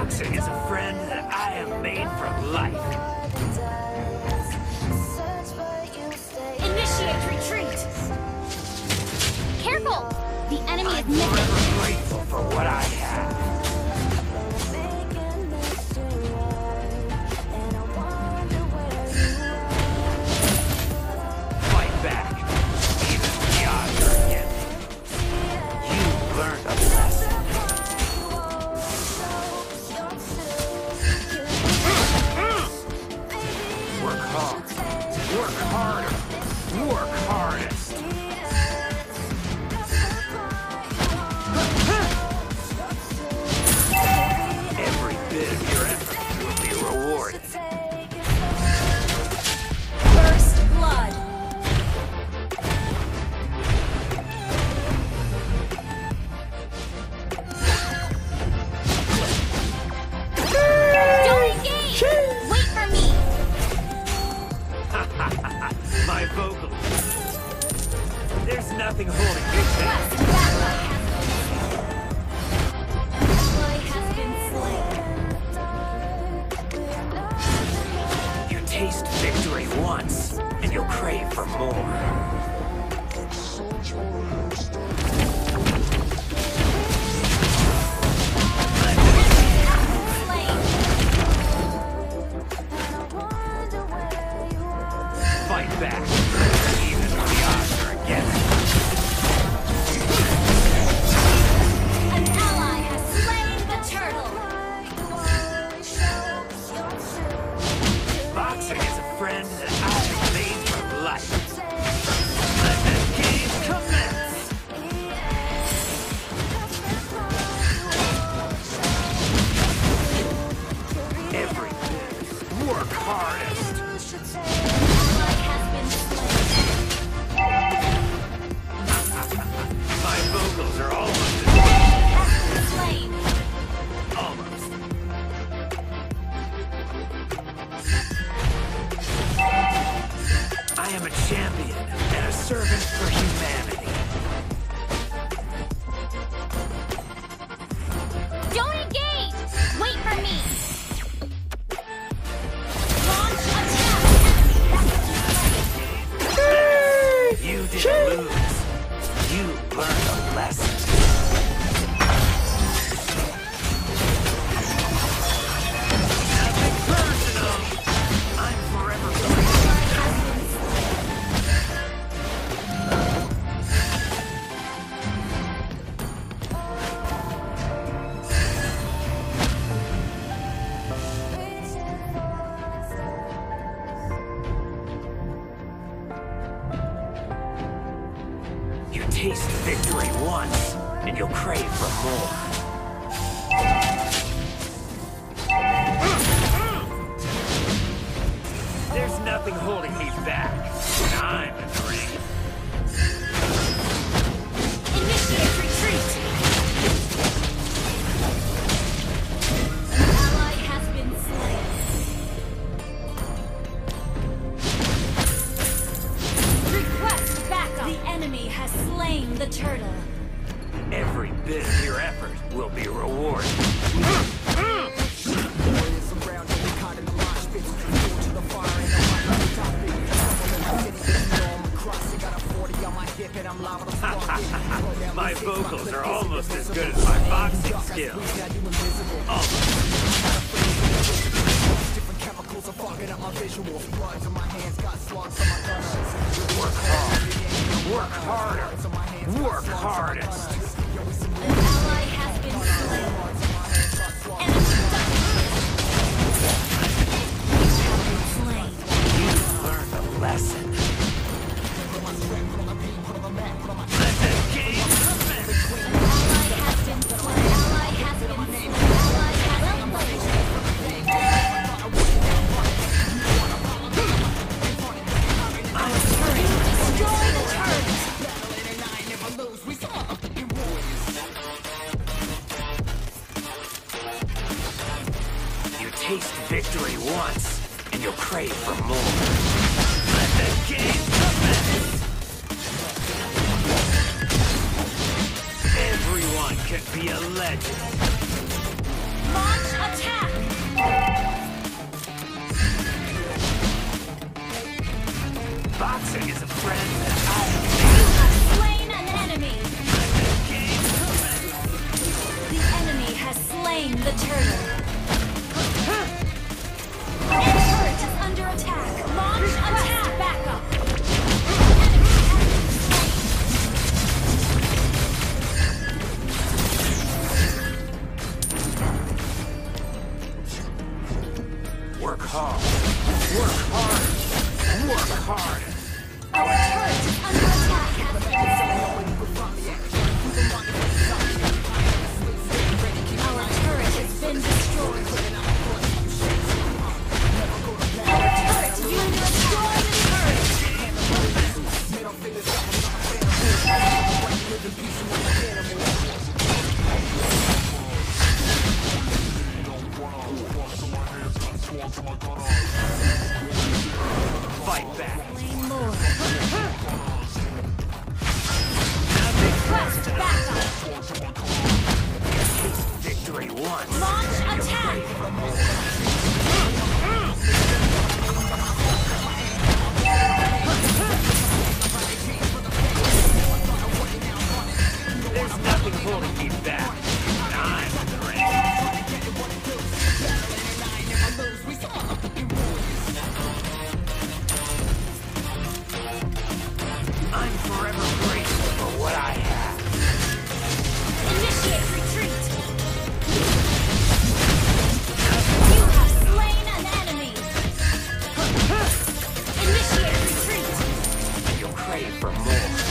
Boxing is a friend that I am made for life. Initiate retreat. Careful! The enemy is I'm missing. forever grateful for what I have. Once, and you'll crave for more. Attack! You learned a lesson. Taste victory once, and you'll crave for more. There's nothing holding me back when I'm the turtle. Every bit of your effort will be rewarded. My vocals are almost as good as my boxing skills. Work hard. Work harder. Work hardest. legend. Launch attack! Boxing is a friend that I have You have slain an enemy! The enemy has slain the turtle. the beast for more.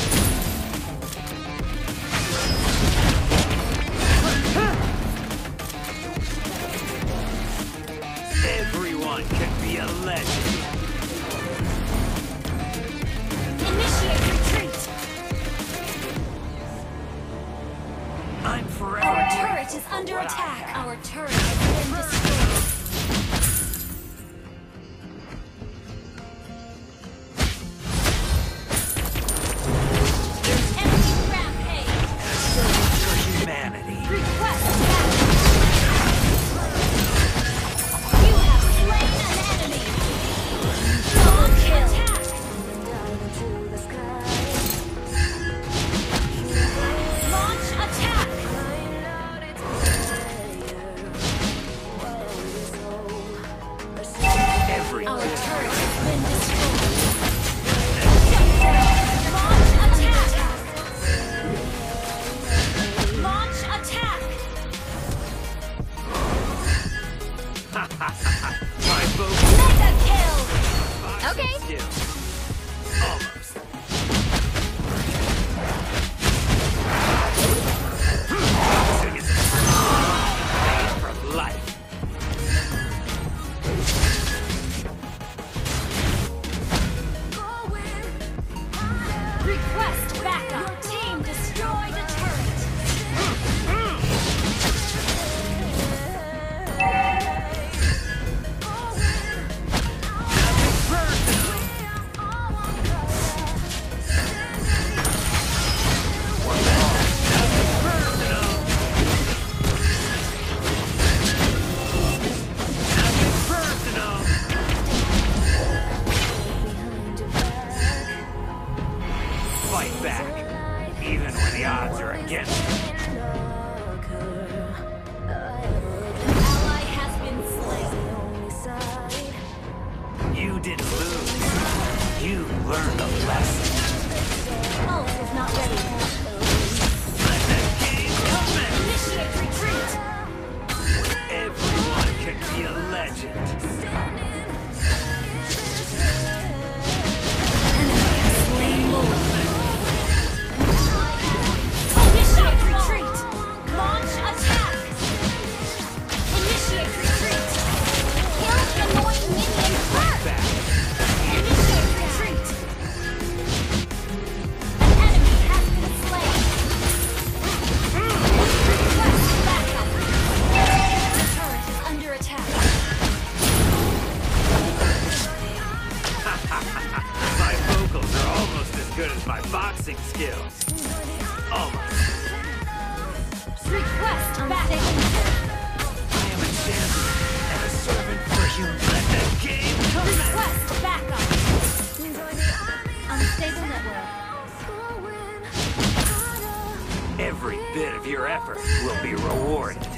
your effort will be rewarded.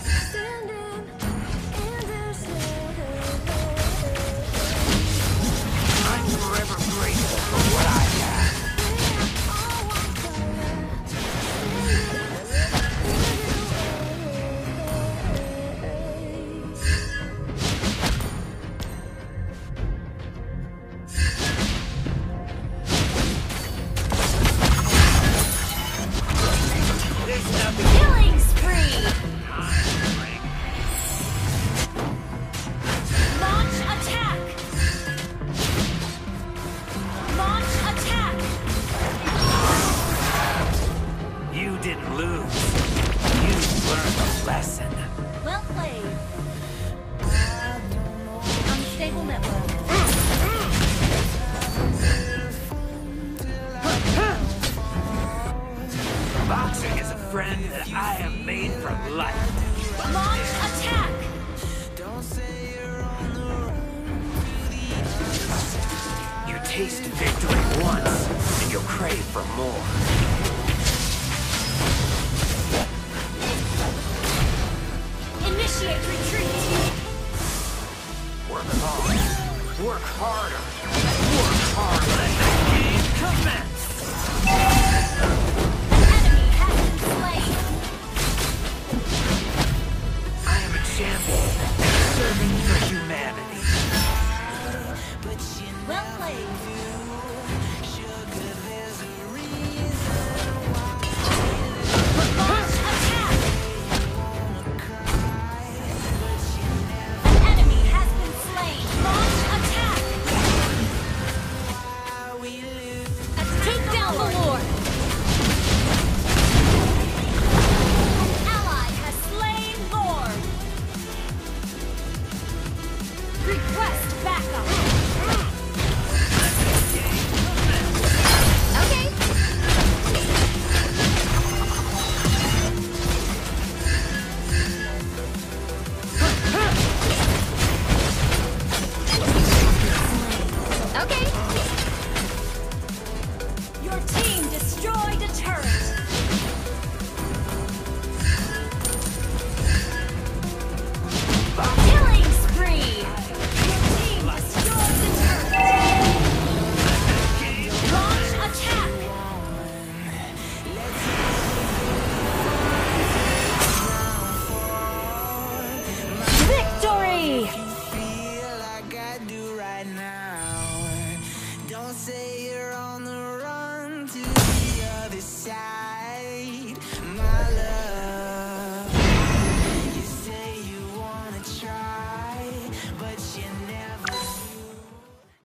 Initiate retreat! Work hard. Work harder. Work hard. Let the game commence! Enemy has been slain. I am a champion, serving for humanity. Well played.